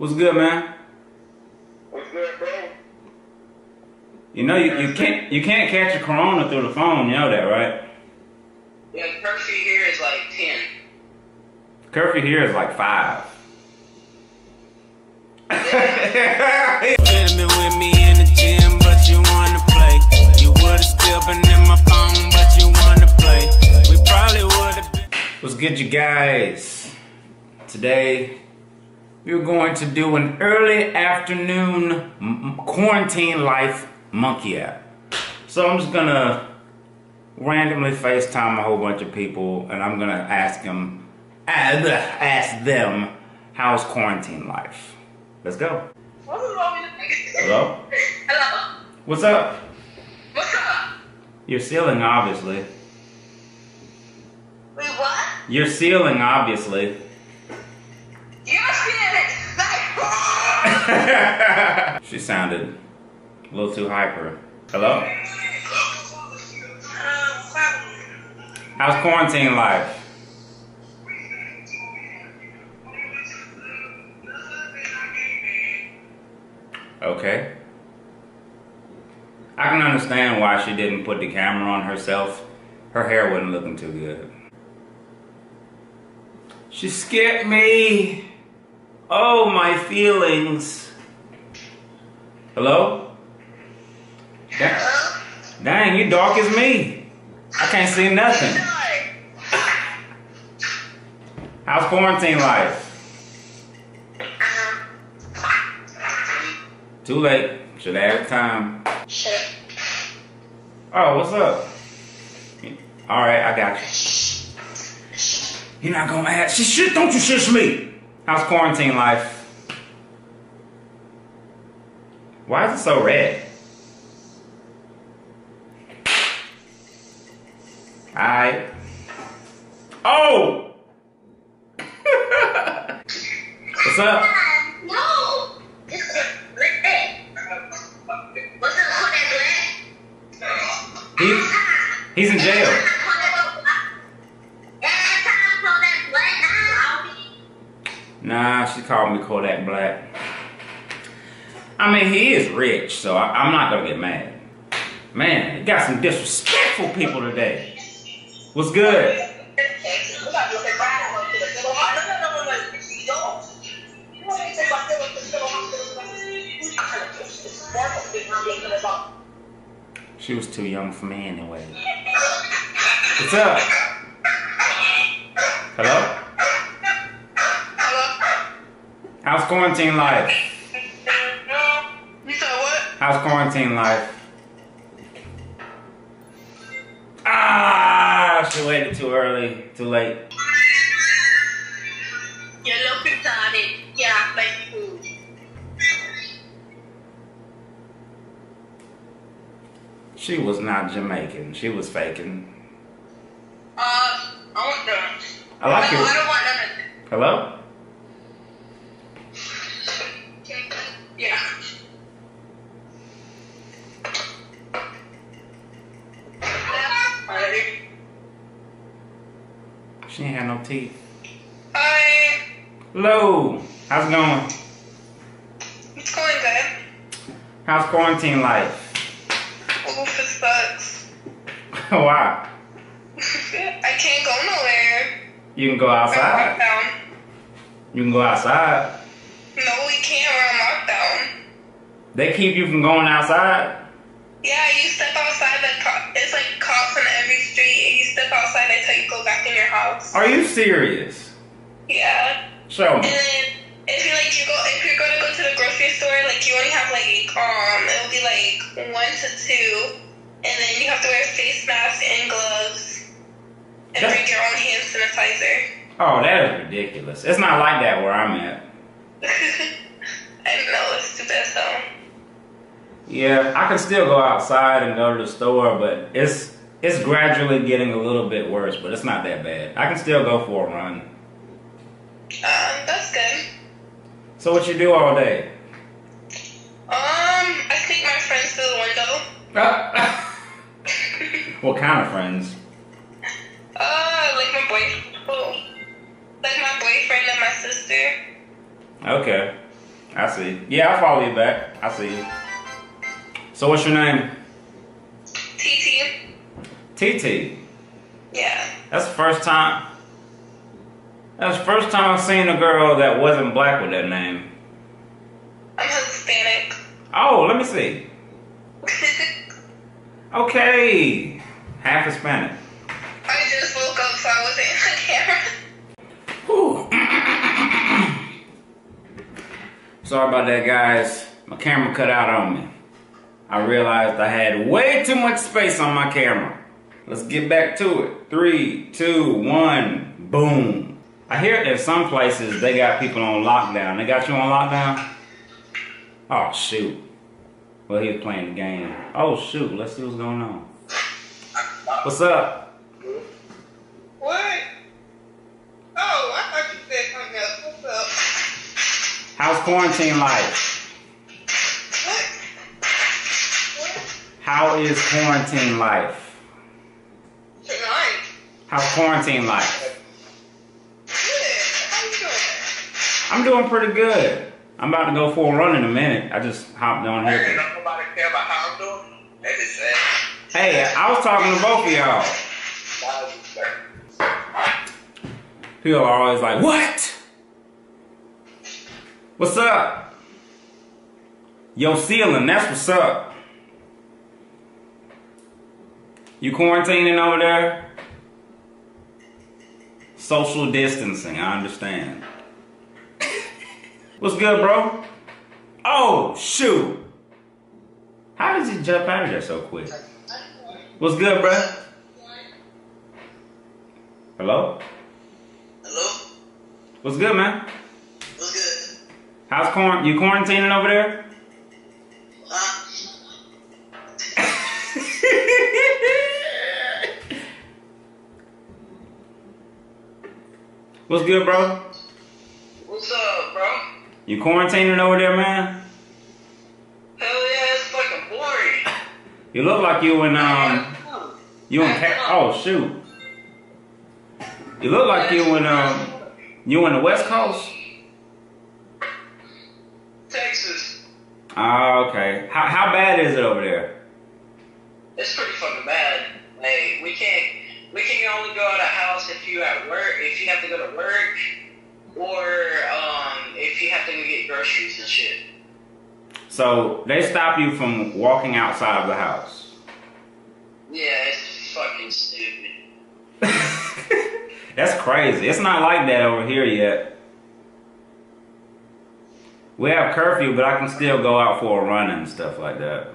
What's good, man? What's good, bro? You know you, you can't you can't catch a corona through the phone. You know that, right? Yeah, curfew here is like 10. Curfew here is like five. Been with me in the gym, but you wanna play. You would've still been in my phone, but you wanna play. We probably would've been. What's good, you guys? Today we're going to do an early afternoon quarantine life monkey app. So I'm just gonna randomly FaceTime a whole bunch of people, and I'm gonna ask them, ask them, how's quarantine life? Let's go. What's wrong with the Hello? Hello? What's up? What's up? You're sealing, obviously. Wait, what? You're sealing, obviously. You're scared. Like, she sounded a little too hyper. Hello? How's quarantine life? Okay. I can understand why she didn't put the camera on herself. Her hair wasn't looking too good. She scared me. Oh, my feelings. Hello? Da- Dang, you dark as me. I can't see nothing. How's quarantine life? Too late. Should have time. Oh, what's up? All right, I got you. You're not gonna ask. Shit, don't you shush me. How's quarantine life? Why is it so red? Alright. Oh! What's up? Nah, she called me Kodak Black. I mean, he is rich, so I, I'm not gonna get mad. Man, you got some disrespectful people today. What's good? She was too young for me anyway. What's up? Hello? How's quarantine life? You said what? How's quarantine life? Ah, she waited too early, too late. You look retarded. Yeah, like food. She was not Jamaican. She was faking. Uh, I want that. I like no, I don't want none of it. Hello? Yeah. Alright. She ain't had no teeth. Hi. Hello. How's it going? It's going good. How's quarantine life? Oof, it sucks. Why? I can't go nowhere. You can go outside. You can go outside. No, we can't. We're on lockdown. They keep you from going outside. House. Are you serious? Yeah. Show And then if you like, you go if you're gonna go to the grocery store, like you only have like um, it'll be like one to two, and then you have to wear a face mask and gloves, and That's- bring your own hand sanitizer. Oh, that is ridiculous. It's not like that where I'm at. I know it's too bad though. Yeah, I can still go outside and go to the store, but it's it's gradually getting a little bit worse, but it's not that bad. I can still go for a run. Um, that's good. So what you do all day? Um, I take my friends to the window. what kind of friends? Uh, like my boy, oh, like my boyfriend and my sister. Okay. I see. Yeah, I follow you back. I see you. So what's your name? TT. Yeah. That's the first time. That's the first time I've seen a girl that wasn't black with that name. I'm Hispanic. Oh, let me see. Okay. Half Hispanic. I just woke up, so I wasn't in the camera. Sorry about that, guys. My camera cut out on me. I realized I had way too much space on my camera. Let's get back to it. Three, two, one, boom. I hear in some places they got people on lockdown. They got you on lockdown? Oh, shoot. Well, he was playing the game. Oh, shoot. Let's see what's going on. What's up? What? Oh, I thought you said something else. What's up? How's quarantine life? What? What? How is quarantine life? How's quarantine life? Good. How you doing? I'm doing pretty good. I'm about to go for a run in a minute. I just hopped on here. don't nobody care about how I'm doing. That is sad. Hey, I was talking to both of y'all. That is sad. People are always like, "What? What's up?" Yo, ceiling. That's what's up. You quarantining over there? Social distancing. I understand. What's good, bro? Oh, shoot. How did you jump out of there so quick? What's good, bro? Hello? Hello? What's good, man? What's good? How's quarant? You quarantining over there? What's good, bro? What's up, bro? You quarantining over there, man? Hell yeah, it's fucking boring. You look like you in um, you in Ca- oh shoot. You look like you in um, you in the West Coast. Texas. Ah, okay. How how bad is it over there? It's pretty fucking bad. Like we can't we can only go out of house if you at work if you have to go to work or um if you have to go get groceries and shit. So they stop you from walking outside of the house. Yeah, it's fucking stupid. That's crazy. It's not like that over here yet. We have curfew, but I can still go out for a run and stuff like that.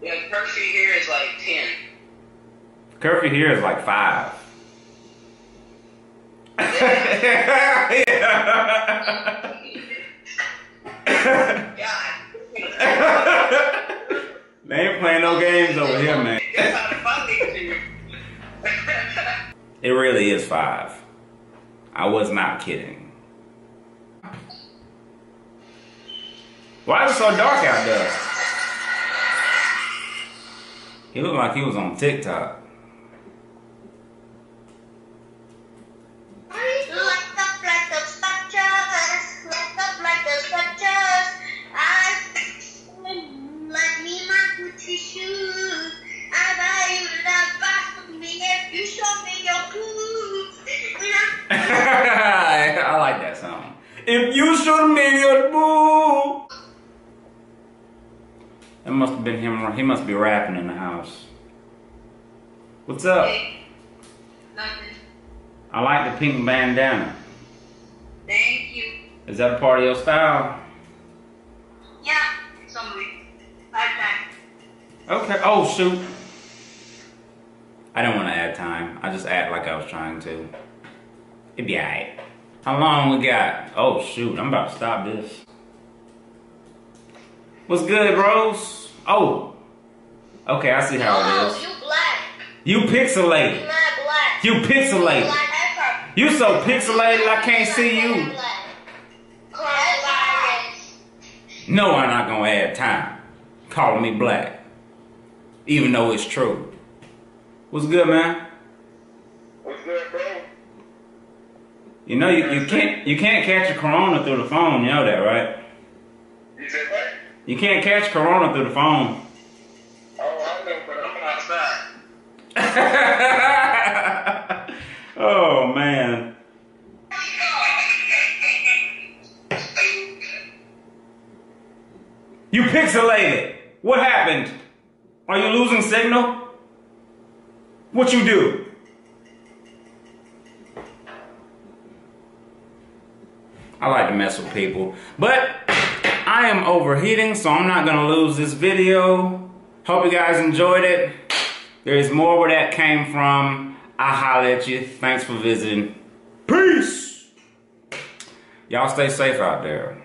Yeah, curfew here is like ten. Curfew here is like five. They ain't playing no games over here, man. That's how the fun niggas here. It really is five. I was not kidding. Why is it so dark out there? He looked like he was on TikTok. If you should me your boo. That must have been him. He must be rapping in the house. What's up? Nothing. I like the pink bandana. Thank you. Is that a part of your style? Yeah, some week. Bye bye. Okay. Oh shoot. I don't want to add time. I just act like I was trying to. It'd be alright. How long we got? Oh shoot. I'm about to stop this. What's good, bros? Oh. Okay, I see how it Oh, is. you black. You You pixelated. not black. You pixelated. Black. You so pixelated I can't see you. No, I'm not gonna add time. Calling me black. Even though it's true. What's good, man? What's good, bro? You know you, you can't you can't catch a corona through the phone, you know that, right? You said what? You can't catch Corona through the phone. Oh, I know, but I'm outside. oh man. You pixelated. What happened? Are you losing signal? What you do? I like to mess with people. But I am overheating, so I'm not gonna lose this video. Hope you guys enjoyed it. There's more where that came from. I holla at you. Thanks for visiting. Peace. Y'all stay safe out there.